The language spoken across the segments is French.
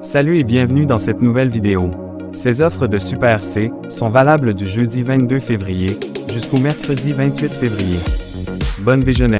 Salut et bienvenue dans cette nouvelle vidéo. Ces offres de Super C sont valables du jeudi 22 février jusqu'au mercredi 28 février. Bonne visionnette.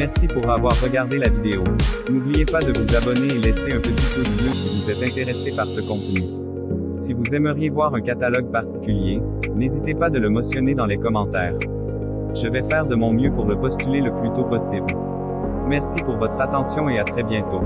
Merci pour avoir regardé la vidéo. N'oubliez pas de vous abonner et laisser un petit pouce bleu si vous êtes intéressé par ce contenu. Si vous aimeriez voir un catalogue particulier, n'hésitez pas de le mentionner dans les commentaires. Je vais faire de mon mieux pour le postuler le plus tôt possible. Merci pour votre attention et à très bientôt.